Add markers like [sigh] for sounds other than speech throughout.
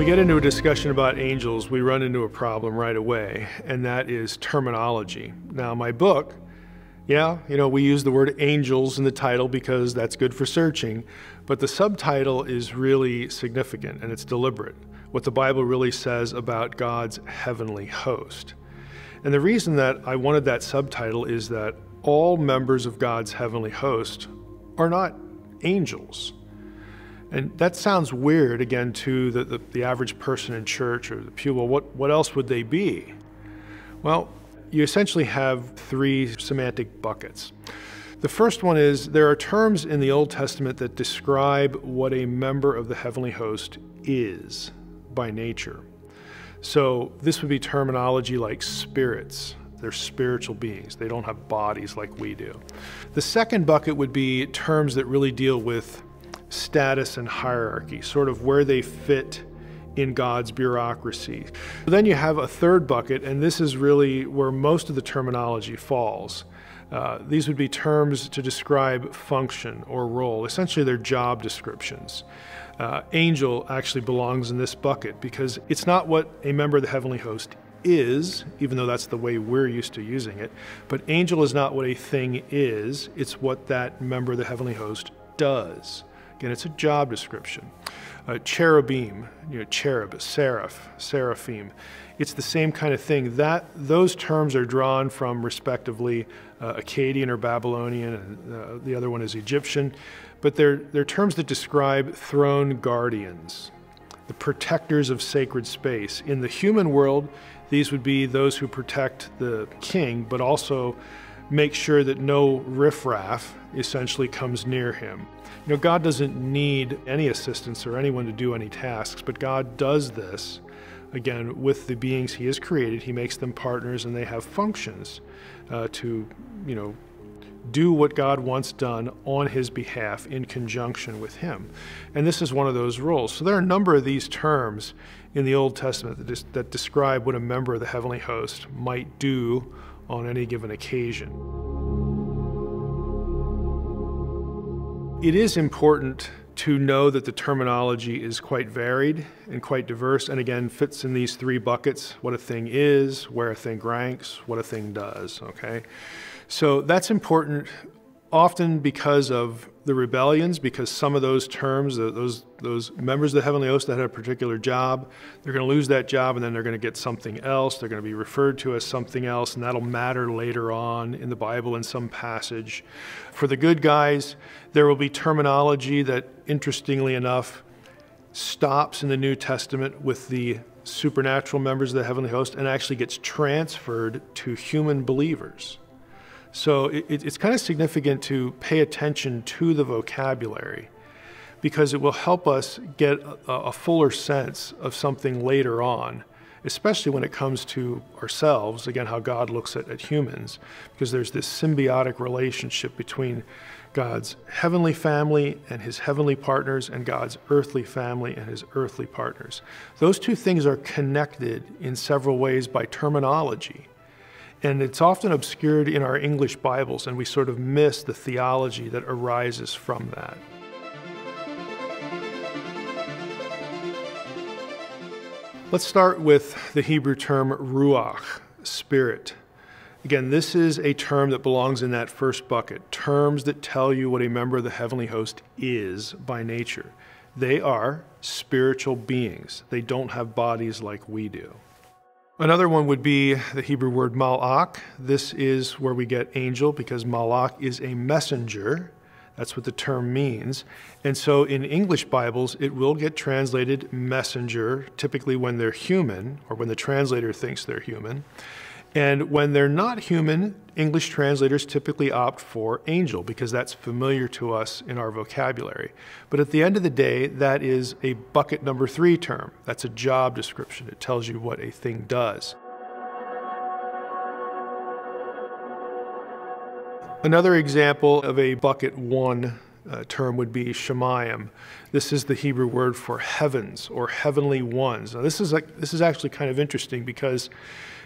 We get into a discussion about angels, we run into a problem right away, and that is terminology. Now, my book, yeah, you know, we use the word angels in the title because that's good for searching, but the subtitle is really significant and it's deliberate. What the Bible really says about God's heavenly host. And the reason that I wanted that subtitle is that all members of God's heavenly host are not angels. And that sounds weird, again, to the, the, the, average person in church or the pew. Well, what, what else would they be? Well, you essentially have three semantic buckets. The first one is there are terms in the Old Testament that describe what a member of the heavenly host is by nature. So this would be terminology like spirits. They're spiritual beings. They don't have bodies like we do. The second bucket would be terms that really deal with status and hierarchy, sort of where they fit in God's bureaucracy. Then you have a third bucket, and this is really where most of the terminology falls. Uh, these would be terms to describe function or role, essentially their job descriptions. Uh, angel actually belongs in this bucket because it's not what a member of the heavenly host is, even though that's the way we're used to using it, but angel is not what a thing is, it's what that member of the heavenly host does. Again, it's a job description. Uh, cherubim, you know, cherub, seraph, seraphim. It's the same kind of thing. That those terms are drawn from, respectively, uh, Akkadian or Babylonian, and uh, the other one is Egyptian. But they're they're terms that describe throne guardians, the protectors of sacred space. In the human world, these would be those who protect the king, but also make sure that no riffraff essentially comes near him. You know, God doesn't need any assistance or anyone to do any tasks, but God does this, again, with the beings He has created. He makes them partners and they have functions uh, to, you know, do what God wants done on His behalf in conjunction with Him. And this is one of those roles. So there are a number of these terms in the Old Testament that, that describe what a member of the heavenly host might do on any given occasion. It is important to know that the terminology is quite varied and quite diverse, and again, fits in these three buckets what a thing is, where a thing ranks, what a thing does. Okay? So that's important often because of the rebellions, because some of those terms, those, those members of the heavenly host that had a particular job, they're going to lose that job and then they're going to get something else. They're going to be referred to as something else, and that'll matter later on in the Bible in some passage. For the good guys, there will be terminology that, interestingly enough, stops in the New Testament with the supernatural members of the heavenly host and actually gets transferred to human believers. So it, it's kind of significant to pay attention to the vocabulary because it will help us get a, a fuller sense of something later on, especially when it comes to ourselves, again, how God looks at, at humans, because there's this symbiotic relationship between God's heavenly family and his heavenly partners and God's earthly family and his earthly partners. Those two things are connected in several ways by terminology. And it's often obscured in our English Bibles, and we sort of miss the theology that arises from that. Let's start with the Hebrew term ruach, spirit. Again, this is a term that belongs in that first bucket terms that tell you what a member of the heavenly host is by nature. They are spiritual beings, they don't have bodies like we do. Another one would be the Hebrew word malach. This is where we get angel because malach is a messenger. That's what the term means. And so in English Bibles, it will get translated messenger, typically when they're human or when the translator thinks they're human. And when they're not human, English translators typically opt for angel because that's familiar to us in our vocabulary. But at the end of the day, that is a bucket number three term. That's a job description. It tells you what a thing does. Another example of a bucket one uh, term would be shemayim. This is the Hebrew word for heavens or heavenly ones. Now this is like, this is actually kind of interesting because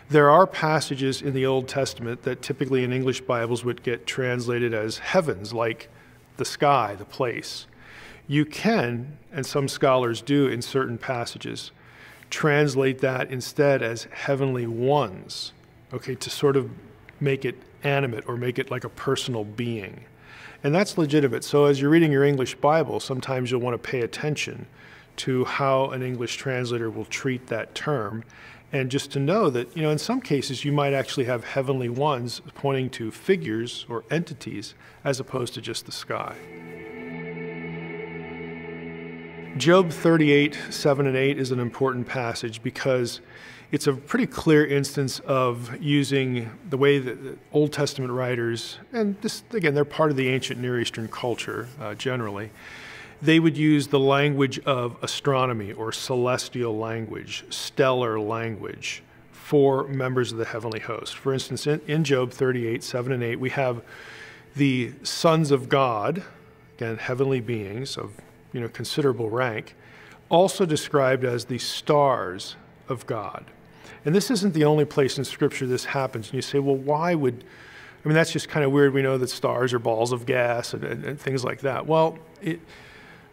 there are passages in the Old Testament that typically in English Bibles would get translated as heavens, like the sky, the place. You can, and some scholars do in certain passages, translate that instead as heavenly ones, okay, to sort of make it animate or make it like a personal being. And that's legitimate. So as you're reading your English Bible, sometimes you'll want to pay attention to how an English translator will treat that term. And just to know that, you know, in some cases you might actually have heavenly ones pointing to figures or entities as opposed to just the sky. Job 38, 7 and 8 is an important passage because it's a pretty clear instance of using the way that Old Testament writers, and this, again, they're part of the ancient Near Eastern culture uh, generally, they would use the language of astronomy or celestial language, stellar language for members of the heavenly host. For instance, in, in Job 38, 7 and 8, we have the sons of God, again, heavenly beings of you know, considerable rank, also described as the stars of God. And this isn't the only place in Scripture this happens. And you say, well, why would, I mean, that's just kind of weird. We know that stars are balls of gas and, and, and things like that. Well, it,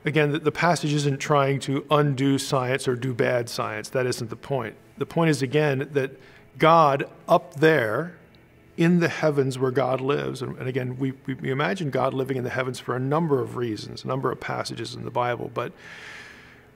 again, the, the passage isn't trying to undo science or do bad science. That isn't the point. The point is, again, that God up there in the heavens where God lives. And, again, we, we, imagine God living in the heavens for a number of reasons, a number of passages in the Bible. But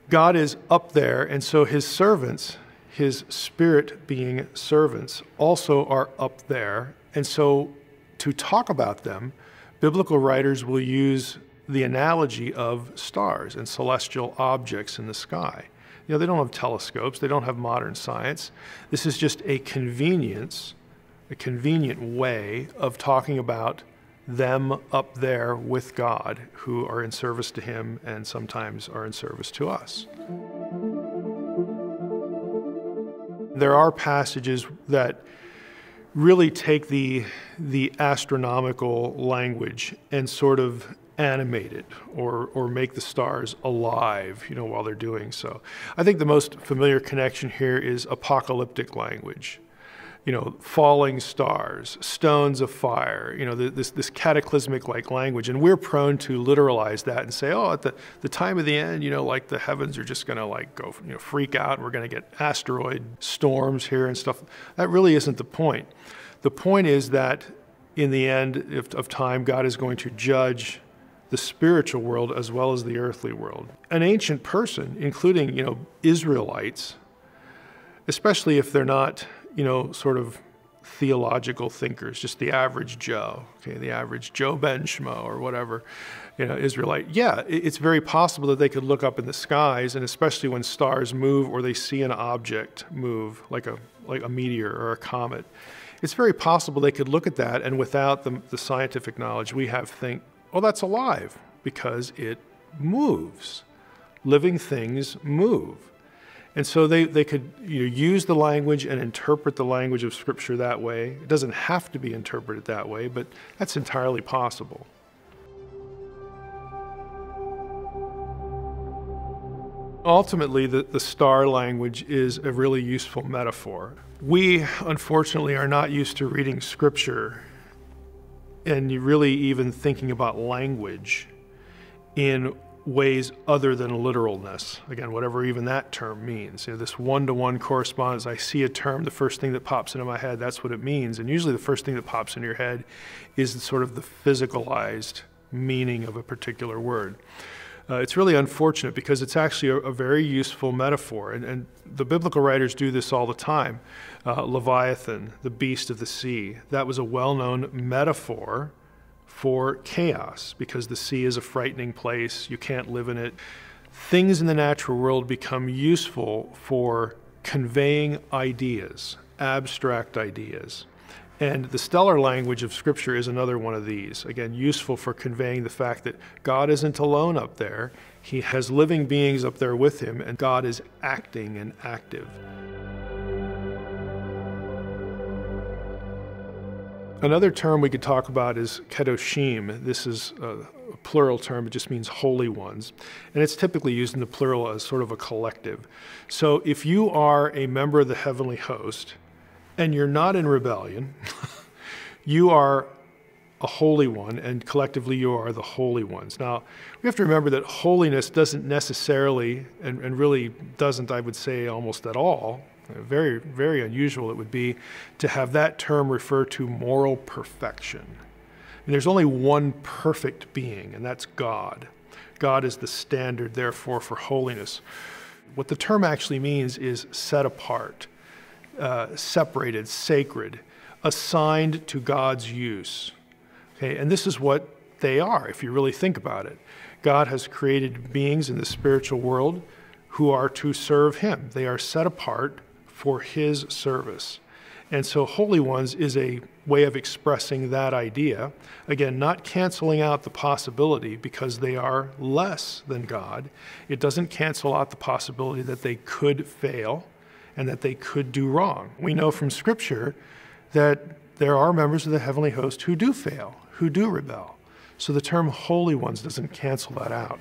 God is up there, and so his servants, his spirit being servants, also are up there. And so to talk about them, biblical writers will use the analogy of stars and celestial objects in the sky. You know, they don't have telescopes, they don't have modern science. This is just a convenience a convenient way of talking about them up there with God who are in service to Him and sometimes are in service to us. There are passages that really take the, the astronomical language and sort of animate it or, or make the stars alive, you know, while they're doing so. I think the most familiar connection here is apocalyptic language you know, falling stars, stones of fire, you know, this, this cataclysmic like language. And we're prone to literalize that and say, oh, at the, the time of the end, you know, like the heavens are just going to like go, you know, freak out we're going to get asteroid storms here and stuff. That really isn't the point. The point is that in the end of time, God is going to judge the spiritual world as well as the earthly world. An ancient person, including, you know, Israelites, especially if they're not you know, sort of theological thinkers, just the average Joe, okay, the average Joe Benchmo or whatever, you know, Israelite. Yeah, it's very possible that they could look up in the skies, and especially when stars move or they see an object move, like a like a meteor or a comet. It's very possible they could look at that and without the, the scientific knowledge we have think, oh, that's alive because it moves. Living things move. And so they, they could you know, use the language and interpret the language of Scripture that way. It doesn't have to be interpreted that way, but that's entirely possible. Ultimately, the, the star language is a really useful metaphor. We, unfortunately, are not used to reading Scripture and really even thinking about language in ways other than literalness. Again, whatever even that term means. You know, this one-to-one correspondence, I see a term, the first thing that pops into my head, that's what it means. And usually the first thing that pops into your head is sort of the physicalized meaning of a particular word. Uh, it's really unfortunate because it's actually a, a very useful metaphor, and, and, the biblical writers do this all the time. Uh, Leviathan, the beast of the sea, that was a well-known metaphor for chaos because the sea is a frightening place. You can't live in it. Things in the natural world become useful for conveying ideas, abstract ideas. And the stellar language of Scripture is another one of these. Again, useful for conveying the fact that God isn't alone up there. He has living beings up there with him, and God is acting and active. Another term we could talk about is kedoshim. This is a plural term, it just means holy ones. And it's typically used in the plural as sort of a collective. So if you are a member of the heavenly host and you're not in rebellion, [laughs] you are a holy one, and collectively you are the holy ones. Now, we have to remember that holiness doesn't necessarily, and, and really doesn't, I would say, almost at all, very, very unusual it would be to have that term refer to moral perfection. And there's only one perfect being, and that's God. God is the standard, therefore, for holiness. What the term actually means is set apart, uh, separated, sacred, assigned to God's use. Okay, and this is what they are, if you really think about it. God has created beings in the spiritual world who are to serve Him. They are set apart for His service. And so, Holy Ones is a way of expressing that idea. Again, not canceling out the possibility because they are less than God. It doesn't cancel out the possibility that they could fail and that they could do wrong. We know from Scripture that there are members of the heavenly host who do fail, who do rebel. So the term holy ones doesn't cancel that out.